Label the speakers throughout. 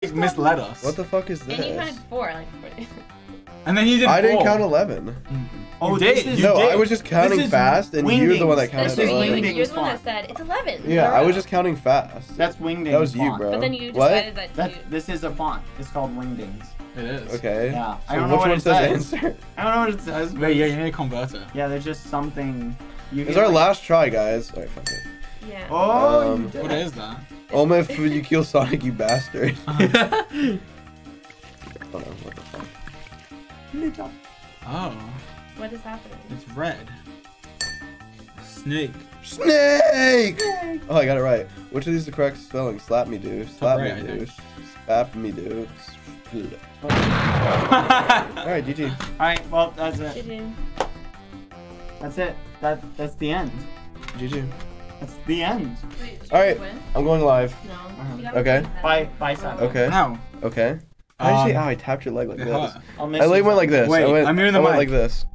Speaker 1: He misled us.
Speaker 2: What the fuck is this?
Speaker 3: And you counted
Speaker 2: this?
Speaker 3: four, like.
Speaker 1: And then you did
Speaker 2: I didn't count 11.
Speaker 4: Oh,
Speaker 1: You did.
Speaker 4: this is-
Speaker 1: You
Speaker 2: no,
Speaker 1: did.
Speaker 2: I was just counting fast, and you're the one that counted
Speaker 4: This is
Speaker 2: 11.
Speaker 4: wingdings
Speaker 3: You're the one that said it's 11.
Speaker 2: Yeah, I was just counting fast.
Speaker 4: That's Wingdings.
Speaker 2: That was you,
Speaker 4: font.
Speaker 2: bro.
Speaker 3: But then you
Speaker 2: What?
Speaker 3: decided that
Speaker 4: That
Speaker 3: you.
Speaker 4: this is a font. It's called Wingdings.
Speaker 1: It is.
Speaker 2: Okay.
Speaker 4: Yeah.
Speaker 2: So
Speaker 4: I don't
Speaker 2: which
Speaker 4: know what
Speaker 2: one
Speaker 4: it
Speaker 2: says
Speaker 4: says.
Speaker 2: answer?
Speaker 4: I don't know what it says.
Speaker 1: Wait, yeah, you need to convert it.
Speaker 4: Yeah, there's just something. You
Speaker 2: It's our
Speaker 4: like-
Speaker 2: last try, guys. Alright, fuck it.
Speaker 3: Yeah.
Speaker 4: Oh,
Speaker 2: Um,
Speaker 4: you did
Speaker 1: What that?
Speaker 2: Only if you kill Sonic, you bastard.
Speaker 1: Uh-huh.
Speaker 2: Hold what the fuck?
Speaker 1: Oh,
Speaker 3: What is happening?
Speaker 1: it's red. Snake.
Speaker 2: Snake! Oh, I got it right. Which of these is the correct spelling? Slap me, do. Slap
Speaker 1: right,
Speaker 2: me, do.
Speaker 1: think.
Speaker 2: Spap me, do. Alright, GG.
Speaker 4: All right. Well, that's it.
Speaker 3: GG.
Speaker 4: That's it. That that's the end.
Speaker 2: GG.
Speaker 4: That's the end.
Speaker 3: Wait, should
Speaker 2: All
Speaker 3: we
Speaker 2: right.
Speaker 3: win?
Speaker 2: I'm going live.
Speaker 3: No.
Speaker 4: Uh-huh.
Speaker 3: You gotta
Speaker 2: Okay.
Speaker 3: win that.
Speaker 4: Bye. Bye, Simon.
Speaker 2: Okay.
Speaker 1: Now.
Speaker 2: Okay. How did you say,
Speaker 1: Um,
Speaker 2: oh, I tapped your leg like this.
Speaker 4: I'll miss
Speaker 2: I
Speaker 4: you.
Speaker 2: like went like this.
Speaker 1: Wait,
Speaker 2: I went,
Speaker 1: I'm moving the
Speaker 2: I went
Speaker 1: mic.
Speaker 2: like this.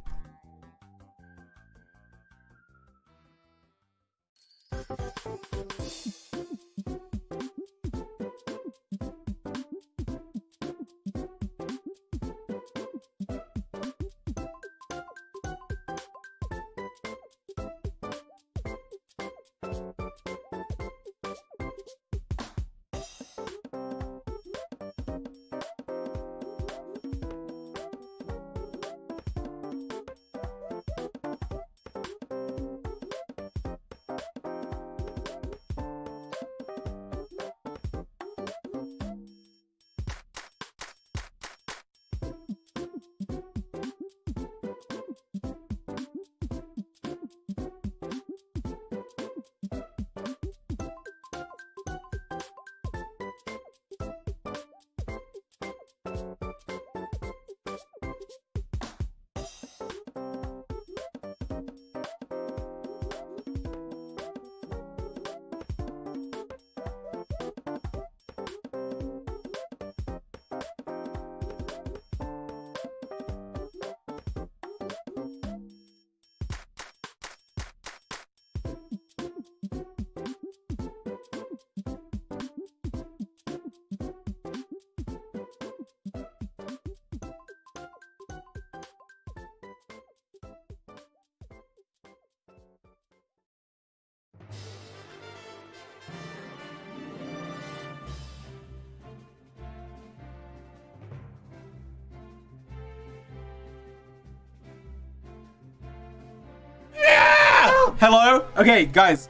Speaker 1: Hello. Okay, guys.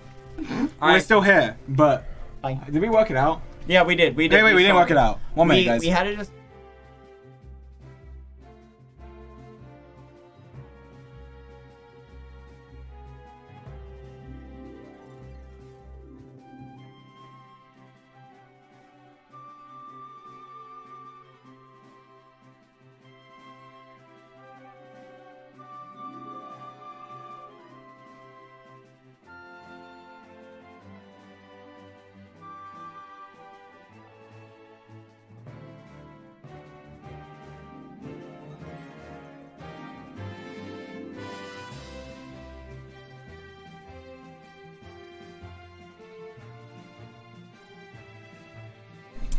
Speaker 1: We're still here, but
Speaker 4: Bye.
Speaker 1: did we work it out?
Speaker 4: Yeah, we did. We did.
Speaker 1: Wait, wait, we didn't work it out. One minute,
Speaker 4: we,
Speaker 1: guys.
Speaker 4: We had to just.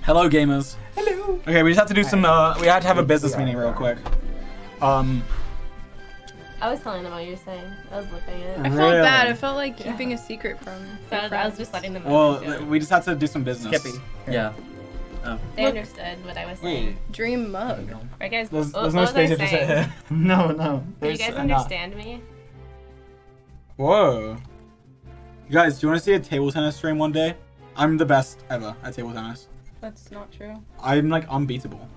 Speaker 1: Hello, gamers. Hello. Okay, we just have to do some. Uh, we had to have a business meeting real quick. Um,
Speaker 3: I was telling them what you were saying. I was looking at
Speaker 5: I
Speaker 3: it.
Speaker 5: felt
Speaker 1: Really?
Speaker 5: bad. I felt like keeping a secret from.
Speaker 3: So I was, I was just letting them know.
Speaker 1: well,
Speaker 3: too.
Speaker 1: we just had to do some business.
Speaker 4: Skeppy.
Speaker 6: Yeah.
Speaker 3: They
Speaker 5: Look.
Speaker 3: understood what I was
Speaker 1: Wait,
Speaker 3: saying.
Speaker 5: Dream mug.
Speaker 3: Right, guys?
Speaker 1: there's,
Speaker 3: what,
Speaker 1: there's
Speaker 3: what
Speaker 1: no
Speaker 3: was I
Speaker 1: space to sit
Speaker 3: saying?
Speaker 1: here.
Speaker 4: No, no.
Speaker 3: Do you
Speaker 4: There's
Speaker 3: guys
Speaker 4: enough.
Speaker 3: understand me?
Speaker 1: Whoa. You guys, do you want to see a table tennis stream one day? I'm the best ever at table tennis.
Speaker 5: That's not true.
Speaker 1: I'm like unbeatable.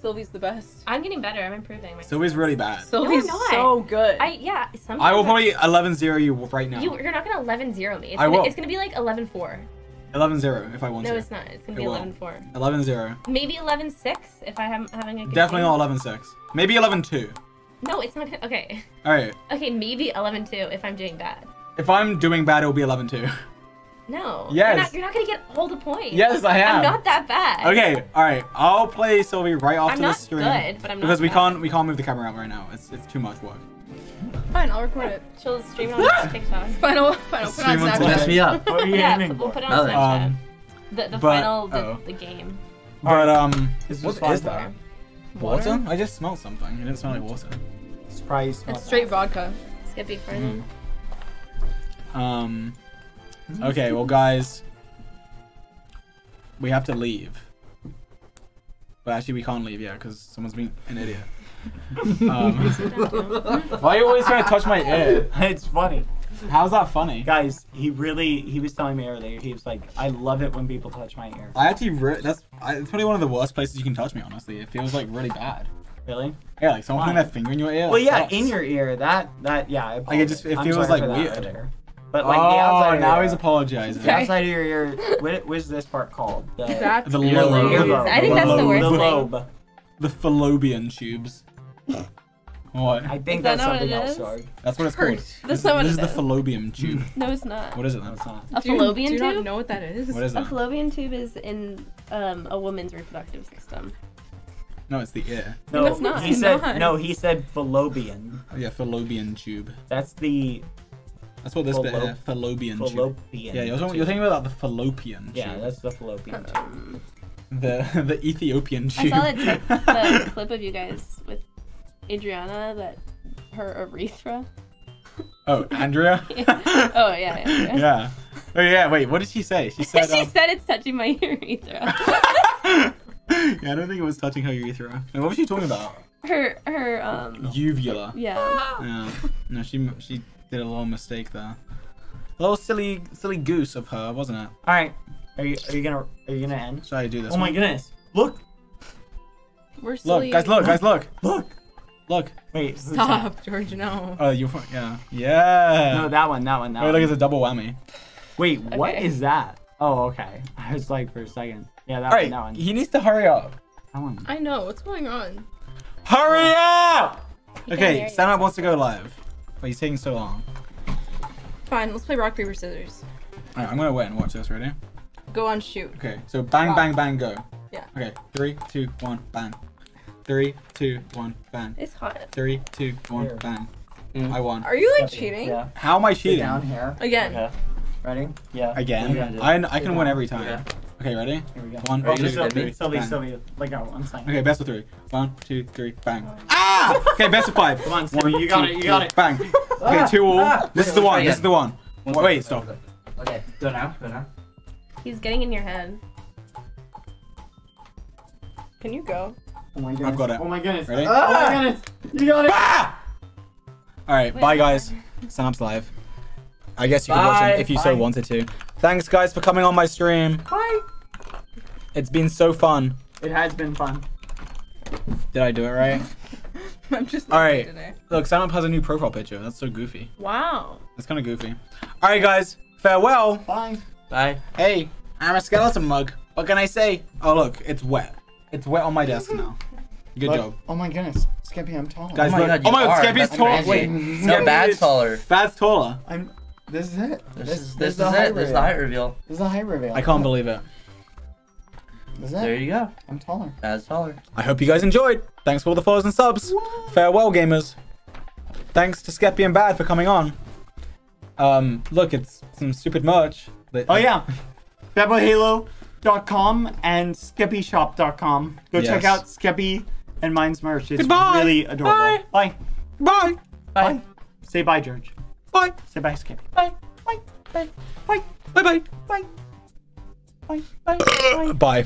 Speaker 5: Sylvie's the best.
Speaker 3: I'm getting better. I'm improving. My
Speaker 1: Sylvia's really bad.
Speaker 5: Sylvie's
Speaker 3: not.
Speaker 5: so good.
Speaker 3: I yeah.
Speaker 1: I will probably 11-0 you right now.
Speaker 3: You, you're not gonna 11-0 me. It's
Speaker 1: I
Speaker 3: gonna,
Speaker 1: will.
Speaker 3: It's gonna be like 11-4.
Speaker 1: 11-0 if I want
Speaker 3: No,
Speaker 1: to.
Speaker 3: No, it's not. It's gonna
Speaker 1: It
Speaker 3: be
Speaker 1: will.
Speaker 3: 11-4.
Speaker 1: 11-0.
Speaker 3: Maybe 11-6 if I am having a good
Speaker 1: Definitely
Speaker 3: game.
Speaker 1: not 11-6. Maybe 11-2.
Speaker 3: No, it's not. Okay.
Speaker 1: Alright.
Speaker 3: Okay, maybe 11-2 if I'm doing bad.
Speaker 1: If I'm doing bad, it'll be 11-2.
Speaker 3: No.
Speaker 1: Yes.
Speaker 3: You're not, you're not gonna get all the points.
Speaker 1: Yes, I am.
Speaker 3: I'm not that bad.
Speaker 1: Okay, alright. I'll play Sylvie right after
Speaker 3: I'm
Speaker 1: the
Speaker 3: not
Speaker 1: stream.
Speaker 3: good, but I'm not
Speaker 1: Because we
Speaker 3: bad.
Speaker 1: can't we can't move the camera out right now. It's it's too much work.
Speaker 5: Fine, I'll record it.
Speaker 3: She'll stream it on TikTok.
Speaker 5: Final, final. Put on
Speaker 1: Stream on
Speaker 5: Snapchat.
Speaker 6: Mess me up.
Speaker 4: What are you
Speaker 3: Yeah,
Speaker 4: aiming
Speaker 3: we'll put it on Snapchat.
Speaker 1: Um
Speaker 3: the the
Speaker 1: but-
Speaker 3: final, the,
Speaker 1: oh.
Speaker 3: the game.
Speaker 1: But um,
Speaker 6: This
Speaker 1: what is
Speaker 6: fun.
Speaker 1: that? Water? I just smelled something. It didn't smell like water.
Speaker 6: Surprise.
Speaker 5: It's straight vodka.
Speaker 3: Skeppy
Speaker 1: Mm.
Speaker 3: Fernan.
Speaker 1: Um. Okay, well, guys, we have to leave. But actually, we can't leave yet because someone's being an idiot. Um, why are you always trying to touch my ear?
Speaker 6: it's funny.
Speaker 1: How's that funny?
Speaker 6: Guys, he really, he was telling me earlier, he was like, I love it when people touch my ear.
Speaker 1: I actually re- that's I, it's probably one of the worst places you can touch me. Honestly, it feels like really bad.
Speaker 6: Really?
Speaker 1: Yeah, like someone putting
Speaker 6: Why?
Speaker 1: their finger in your ear.
Speaker 6: Well, yeah,
Speaker 1: sucks.
Speaker 6: in your ear, that, that, yeah. I
Speaker 1: Like, it just- it feels,
Speaker 6: I'm sorry
Speaker 1: like,
Speaker 6: for that
Speaker 1: weird.
Speaker 6: Earlier. But like
Speaker 1: oh,
Speaker 6: the outside of
Speaker 1: now
Speaker 6: your
Speaker 1: he's apologizing.
Speaker 6: the outside of your ear, what, what is this part called? The,
Speaker 5: That's
Speaker 1: The
Speaker 3: Earlobe.
Speaker 1: lobe.
Speaker 3: I think that's the worst
Speaker 6: the
Speaker 3: thing.
Speaker 6: lobe.
Speaker 1: The fallopian tubes. What?
Speaker 6: I think
Speaker 3: Is that
Speaker 6: that's
Speaker 3: not what
Speaker 6: something
Speaker 3: it
Speaker 6: else,
Speaker 3: is?
Speaker 6: Sorg.
Speaker 1: That's what it's called.
Speaker 5: Hurt.
Speaker 3: That's not what
Speaker 1: this
Speaker 3: it
Speaker 1: is the
Speaker 3: is.
Speaker 1: fallopian tube.
Speaker 3: No, it's not.
Speaker 1: What is it
Speaker 6: No,
Speaker 1: then?
Speaker 6: it's not.
Speaker 3: A
Speaker 5: Do you-
Speaker 3: fallopian
Speaker 5: do you
Speaker 3: tube?
Speaker 5: not know what that is?
Speaker 1: What is
Speaker 3: A
Speaker 1: that?
Speaker 3: fallopian tube is in um, a woman's reproductive system.
Speaker 1: No, it's the ear.
Speaker 6: No,
Speaker 5: That's not-
Speaker 6: he said
Speaker 5: not.
Speaker 6: no. He said fallopian.
Speaker 1: Oh, yeah, fallopian tube.
Speaker 6: That's the
Speaker 1: That's what this bit
Speaker 6: Fallo-
Speaker 1: here. Fallopian tube.
Speaker 6: fallopian.
Speaker 1: Yeah, you're, talking, you're thinking about the fallopian
Speaker 6: Yeah,
Speaker 1: tube.
Speaker 6: that's the fallopian. tube.
Speaker 3: Um,
Speaker 1: the the Ethiopian
Speaker 3: I
Speaker 1: tube.
Speaker 3: saw the, clip, the clip of you guys with Adriana that her urethra.
Speaker 1: oh, Andrea.
Speaker 3: oh yeah, yeah. yeah.
Speaker 1: yeah. Oh yeah. Wait, what did she say? She said.
Speaker 3: she
Speaker 1: um,
Speaker 3: said it's touching my urethra.
Speaker 1: yeah, I don't think it was touching her urethra. And what was she talking about?
Speaker 3: her her um
Speaker 1: Uvula.
Speaker 3: yeah.
Speaker 1: Yeah. No, she she did a little mistake there. A little silly silly goose of her, wasn't it?
Speaker 6: All right, are you are you gonna are you gonna end?
Speaker 1: Should I do this?
Speaker 6: Oh my
Speaker 1: one?
Speaker 6: goodness! Look,
Speaker 5: We're silly.
Speaker 1: Look, guys, look, guys, look,
Speaker 6: look.
Speaker 1: look.
Speaker 6: Wait.
Speaker 5: Stop, George. No.
Speaker 1: Oh, you're fine. Yeah. Yeah.
Speaker 6: No, that one, that one, that
Speaker 1: Oh,
Speaker 6: one.
Speaker 1: look, it's a double whammy.
Speaker 6: Wait, what
Speaker 3: Okay.
Speaker 6: is that? Oh, okay. I was like for a second. Yeah, that
Speaker 1: All
Speaker 6: one,
Speaker 1: right,
Speaker 6: that one.
Speaker 1: he needs to hurry up.
Speaker 6: That one.
Speaker 5: I know. What's going on?
Speaker 1: Hurry up!
Speaker 3: He
Speaker 1: Okay,
Speaker 3: hear.
Speaker 1: Stand Up wants to go live. But he's taking so long.
Speaker 5: Fine. Let's play rock paper scissors.
Speaker 1: All right, I'm gonna wait and watch this. Ready?
Speaker 5: Go on shoot.
Speaker 1: Okay, so bang, bang, bang, go.
Speaker 5: Yeah.
Speaker 1: Okay, three, two, one, bang. Three, two, one, bang.
Speaker 3: It's hot.
Speaker 1: Three, two, one,
Speaker 6: Here.
Speaker 1: bang.
Speaker 2: Mm.
Speaker 1: I won.
Speaker 5: Are you like cheating?
Speaker 6: Yeah.
Speaker 1: How am I
Speaker 6: Sit
Speaker 1: cheating?
Speaker 6: down here.
Speaker 5: Again.
Speaker 6: Okay. Ready? Yeah.
Speaker 1: Again?
Speaker 6: Yeah.
Speaker 1: I, I can
Speaker 6: Sit
Speaker 1: win every time.
Speaker 6: Yeah.
Speaker 1: Okay, ready?
Speaker 6: Here we go.
Speaker 1: One,
Speaker 6: Oh,
Speaker 1: two,
Speaker 6: this will
Speaker 1: three,
Speaker 6: be, Sylvie,
Speaker 1: bang.
Speaker 6: Sylvie. Like, oh, one second.
Speaker 1: Okay, best of three. One, two, three, bang. Ah! Okay, best of five.
Speaker 6: Come on, Sylvie, you got
Speaker 1: two,
Speaker 6: it, you got
Speaker 1: three,
Speaker 6: it.
Speaker 1: Bang. Okay, two all.
Speaker 6: Ah!
Speaker 1: This is the one. This is the one. Wait, stop.
Speaker 2: Okay, go now, go now.
Speaker 3: He's getting in your head.
Speaker 5: Can you go?
Speaker 6: Oh my goodness.
Speaker 1: I've got it.
Speaker 6: Oh my goodness.
Speaker 1: Ready?
Speaker 6: Oh my goodness. You got it.
Speaker 1: Ah! All right,
Speaker 3: Wait,
Speaker 1: bye guys. Sapnap's live. I guess you could watch
Speaker 2: Bye.
Speaker 1: it if you so wanted to. Thanks guys for coming on my stream.
Speaker 6: Bye.
Speaker 1: It's been so fun.
Speaker 6: It has been fun.
Speaker 1: Did I do it right?
Speaker 5: I'm just.
Speaker 1: All right.
Speaker 5: Today.
Speaker 1: Look, Synapse has a new profile picture. That's so goofy.
Speaker 5: Wow.
Speaker 1: That's kind of goofy. All right, guys. Farewell.
Speaker 6: Bye.
Speaker 2: Bye.
Speaker 1: Hey, I'm a skeleton mug. What can I say? Oh look, it's wet. It's wet on my desk now. Good job.
Speaker 6: Oh my goodness. Skeppy, I'm tall.
Speaker 1: Guys,
Speaker 2: Oh my
Speaker 1: look.
Speaker 2: God,
Speaker 1: oh my god,
Speaker 2: are.
Speaker 1: Skeppy's
Speaker 2: That's
Speaker 1: tall.
Speaker 2: crazy.
Speaker 1: Wait,
Speaker 2: No,
Speaker 1: Skeppy
Speaker 2: bad's taller.
Speaker 1: Bad's taller.
Speaker 6: I'm. This is it.
Speaker 2: This, is
Speaker 6: this
Speaker 2: this is
Speaker 6: the
Speaker 2: it.
Speaker 6: height
Speaker 2: This is the
Speaker 6: reveal.
Speaker 2: height reveal.
Speaker 6: This is the height reveal.
Speaker 1: I can't believe it.
Speaker 6: This is
Speaker 2: There you go.
Speaker 6: I'm taller.
Speaker 2: Bad's taller.
Speaker 1: I hope you guys enjoyed. Thanks for all the follows and subs. Farewell, gamers. Thanks to Skeppy and Bad for coming on. Um, look, it's some stupid merch. that-
Speaker 6: Oh yeah. FableHalo.com and SkeppyShop.com. Go check out Skeppy and mine's merch. It's
Speaker 1: Goodbye.
Speaker 6: really adorable.
Speaker 1: Bye.
Speaker 6: Bye.
Speaker 1: Bye.
Speaker 6: Bye. Say bye, George.
Speaker 1: Bye.
Speaker 6: Say bye, Skeppy.
Speaker 1: Bye.
Speaker 6: Bye. Bye.
Speaker 1: Bye. Bye.
Speaker 6: Bye. Bye. Bye. Bye.
Speaker 1: Bye.